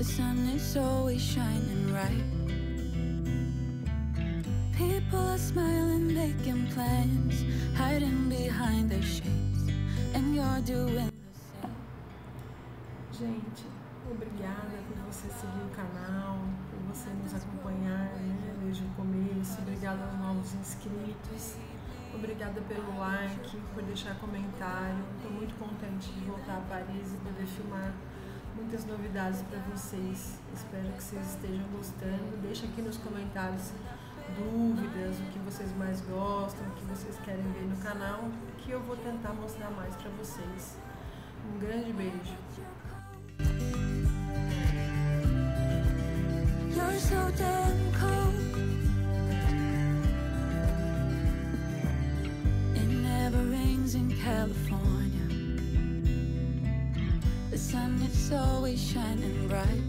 The sun is always shining bright. People are smiling, making plans, hiding behind their shades, and you're doing the same. Gente, obrigada por você seguir o canal, por você nos acompanhar né, desde o começo. Obrigada aos novos inscritos. Obrigada pelo like, por deixar comentário. Estou muito contente de voltar a Paris e poder filmar muitas novidades para vocês. Espero que vocês estejam gostando. Deixa aqui nos comentários dúvidas, o que vocês mais gostam, o que vocês querem ver no canal, que eu vou tentar mostrar mais para vocês. Um grande beijo. You're sun is always shining bright.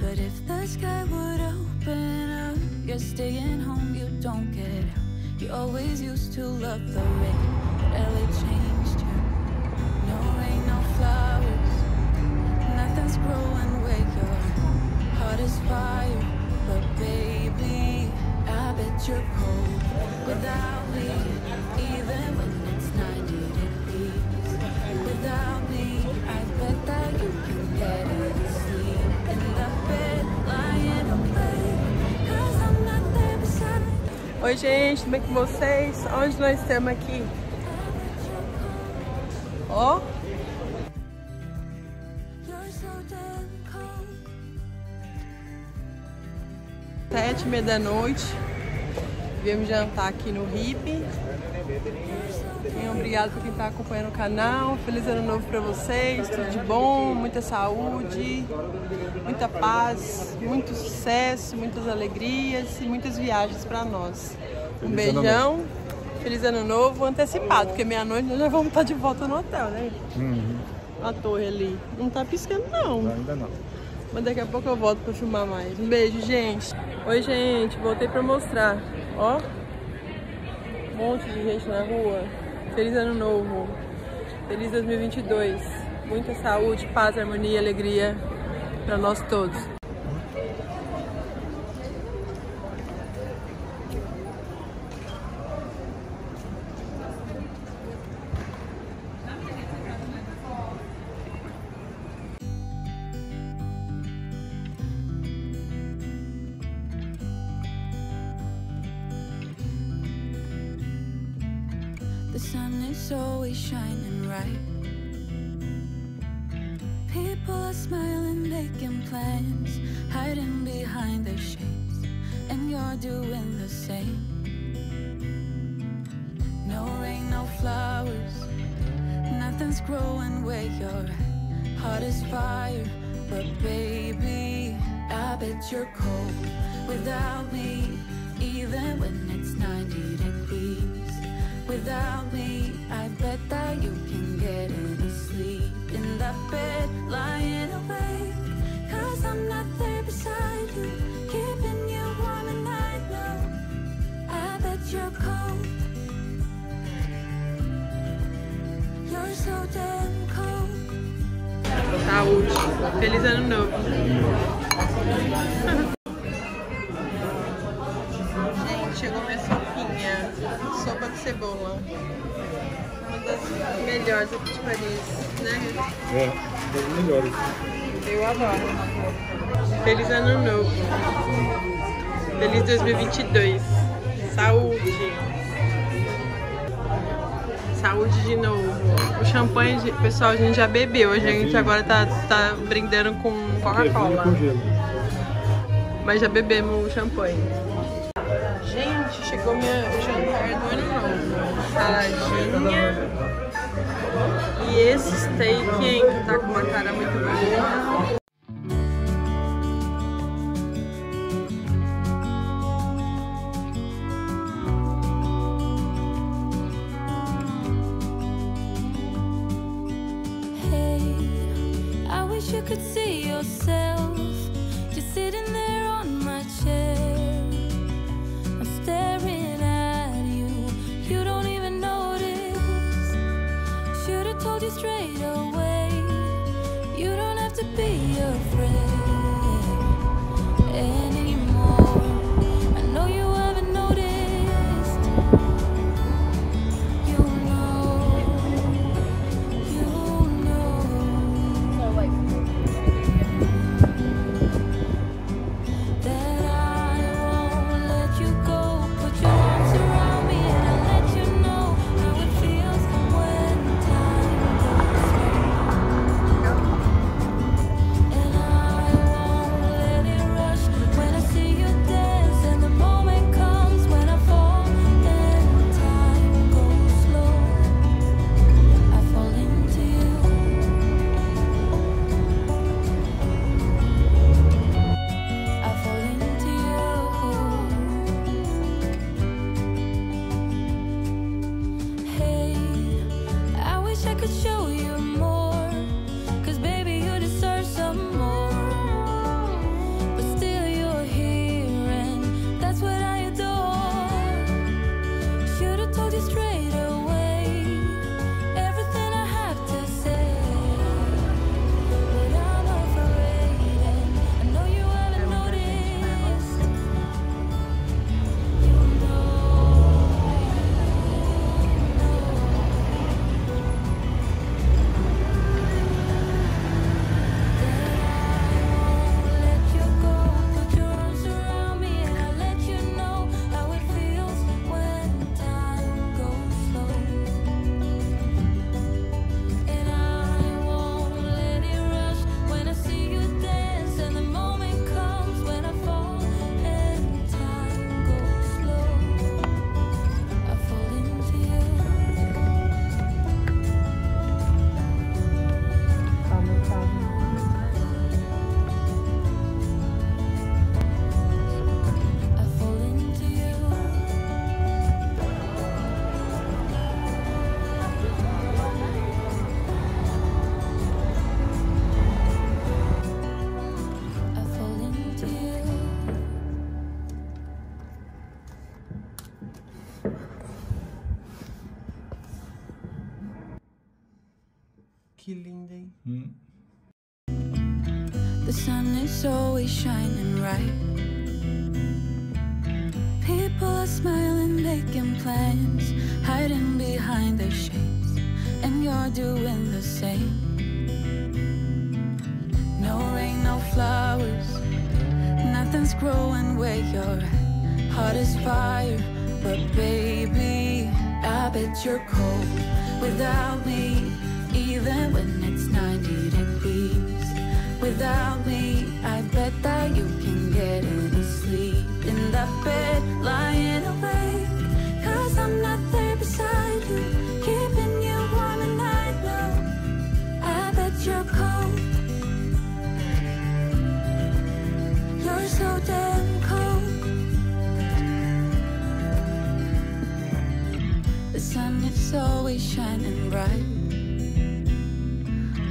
But if the sky would open up, you're staying home, you don't get out. You always used to love the rain, but LA changed you. No rain, no flowers. Nothing's growing where your heart is fire. But baby, I bet you're cold without me, even when it's 90 Oi, gente, tudo bem com vocês? Onde nós estamos aqui? Ó, cold. sete e meia da noite. Viemos jantar aqui no RIP. E obrigado por quem está acompanhando o canal. Feliz ano novo para vocês. Tudo de bom, muita saúde, muita paz, muito sucesso, muitas alegrias e muitas viagens para nós. Um Feliz ano beijão. Feliz ano novo antecipado, porque meia-noite nós já vamos estar de volta no hotel, né? Uhum. A torre ali. Não tá piscando, não. Ainda não. Mas daqui a pouco eu volto pra filmar mais. Um beijo, gente. Oi, gente. Voltei pra mostrar. Ó. Um monte de gente na rua. Feliz ano novo. Feliz 2022. Muita saúde, paz, harmonia e alegria pra nós todos. Sun is always shining bright. People are smiling, making plans, hiding behind their shades, and you're doing the same. No rain, no flowers, nothing's growing where your heart is fire. But baby, I bet you're cold without me, even when it's 90 degrees. Without me, I bet that you can get any sleep in that bed, lying awake. Cause I'm not there beside you, keeping you warm at night, know. I bet you're cold. You're so damn cold. Saúde. Feliz ano novo. Cebola. Uma das melhores aqui de Paris, né? É, das melhores. Eu adoro. Feliz ano novo. Feliz 2022. Saúde. Saúde de novo. O champanhe, de- pessoal, a gente já bebeu. A gente agora tá, tá brindando com Coca-Cola. Mas já bebemos o champanhe. Gente, chegou minha, o jantar do ano novo. Saladinha. E esse steak, hein, que tá com uma cara muito I wish you could see yourself friend. Que linda, hein? Hum. The sun is always shining bright. People are smiling, making plans, hiding behind their shades, and you're doing the same. No rain, no flowers, nothing's growing where you're at. Heart is fire, but baby, I bet you're cold without me, when it's 90 degrees. Without me, I bet that you can get any sleep in that bed, lying awake. Cause I'm not there beside you, keeping you warm, and I know I bet you're cold. You're so damn cold. The sun is always shining bright.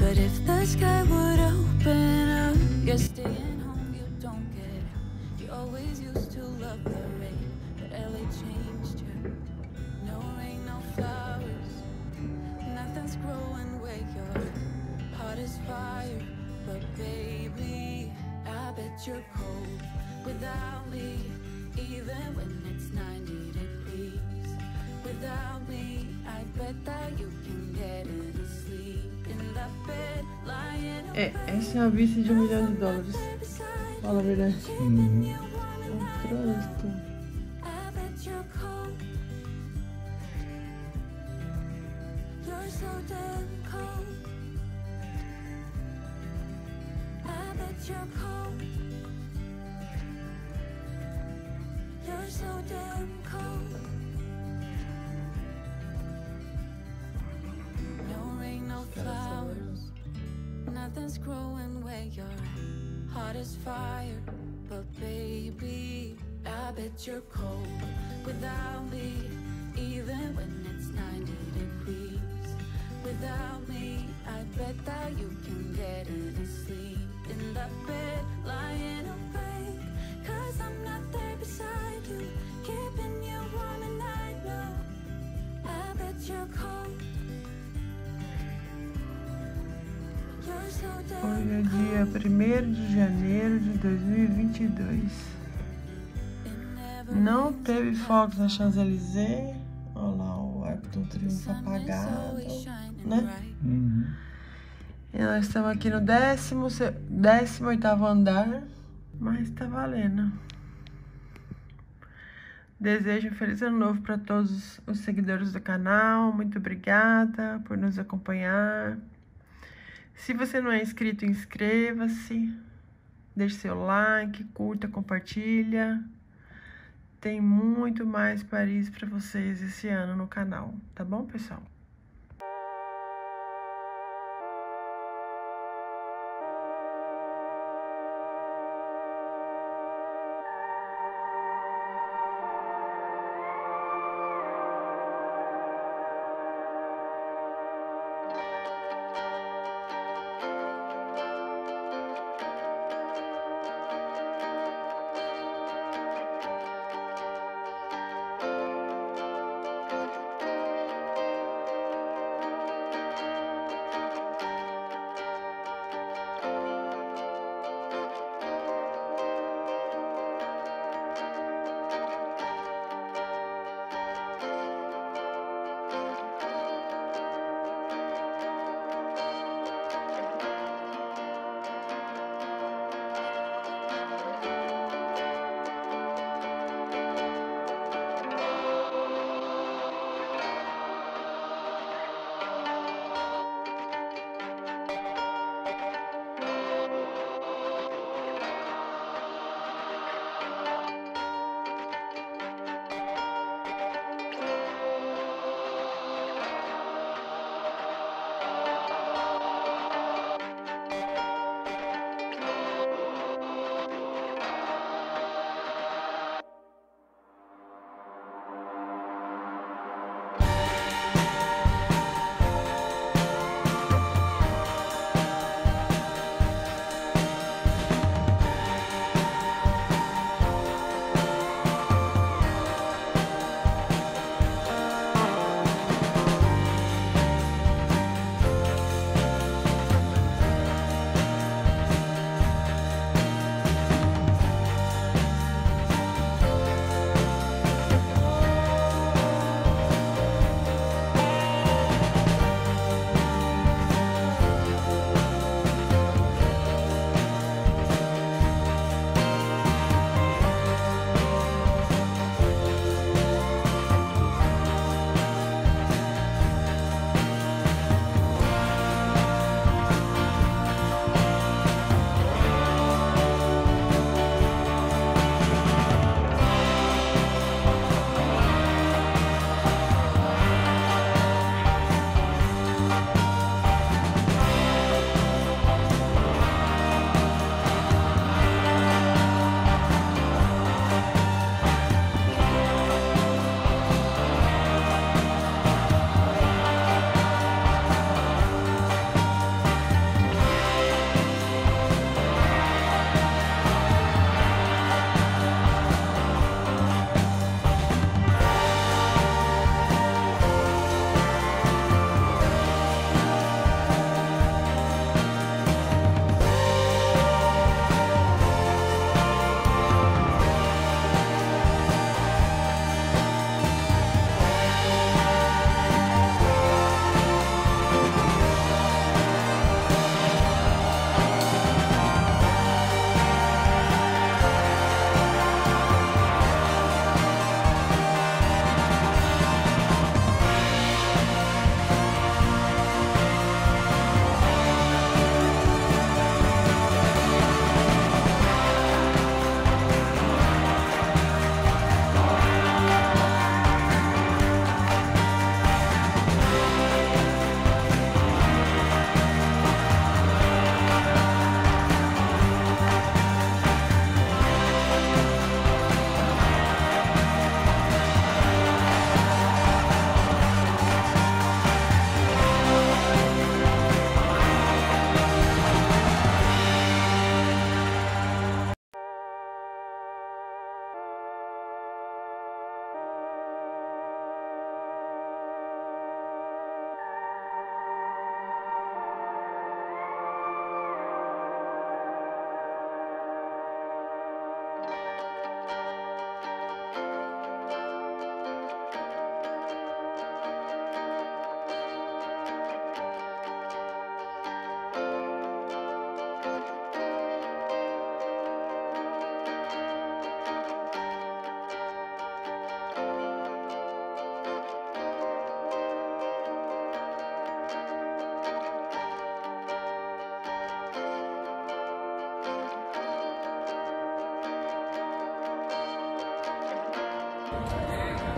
But if the sky would open up, you're staying home, you don't get out. You always used to love the rain, but LA changed you. No rain, no flowers, nothing's growing where your heart is fire. But baby, I bet you're cold without me, even when it's 90 degrees. Without me, I bet that you can get any sleep É, essa é a vista de um milhão de dólares. Fala a verdade. Uhum. Um trânsito. You're so damn cold. Is fire, but baby, I bet you're cold without me, even when it's 90 degrees. Without me, I bet that you can get any sleep in that bed, lying awake. Cause I'm not there beside you, keeping you warm, and I know I bet you're cold. Hoje é dia 1 de janeiro de 2022. Não teve fogos na Champs-Élysées. Olha lá o Arco do Triunfo apagado. né? Uhum. E nós estamos aqui no 18 andar, mas tá valendo. Desejo um feliz ano novo para todos os seguidores do canal. Muito obrigada por nos acompanhar. Se você não é inscrito, inscreva-se. Deixe seu like, curta, compartilha. Tem muito mais Paris para vocês esse ano no canal, tá bom, pessoal?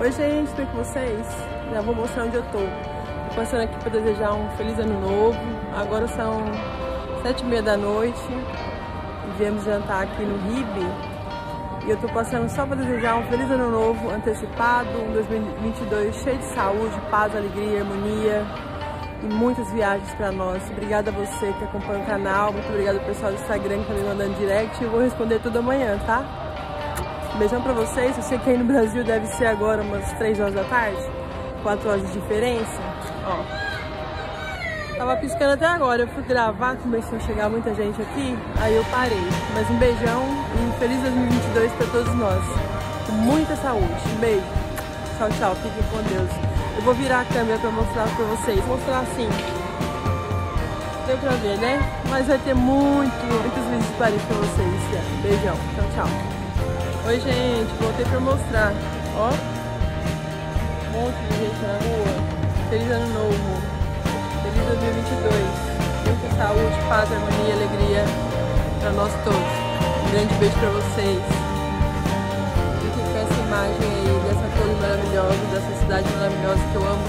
Oi gente, tudo bem com vocês? Já vou mostrar onde eu tô. Tô passando aqui para desejar um feliz ano novo. Agora são sete e meia da noite. Viemos jantar aqui no Ribe. E eu tô passando só para desejar um feliz ano novo antecipado, um 2022 cheio de saúde, paz, alegria, harmonia e muitas viagens para nós. Obrigada a você que acompanha o canal, muito obrigada ao pessoal do Instagram que tá me mandando direct. Eu vou responder tudo amanhã, tá? Beijão pra vocês. Eu sei que aí no Brasil deve ser agora umas 3 horas da tarde. 4 horas de diferença. Ó. Tava piscando até agora. Eu fui gravar, começou a chegar muita gente aqui. Aí eu parei. Mas um beijão e feliz 2022 pra todos nós. Com muita saúde. Um beijo. Tchau, tchau. Fiquem com Deus. Eu vou virar a câmera pra mostrar pra vocês. Vou mostrar assim. Deu pra ver, né? Mas vai ter muito, muitos vídeos de Paris pra vocês. Beijão. Tchau, tchau. Oi, gente, voltei pra mostrar. Ó, um monte de gente na rua. Feliz ano novo. Feliz 2022. Muita saúde, paz, harmonia, alegria pra nós todos. Um grande beijo pra vocês. Fiquem com essa imagem aí dessa torre maravilhosa, dessa cidade maravilhosa que eu amo.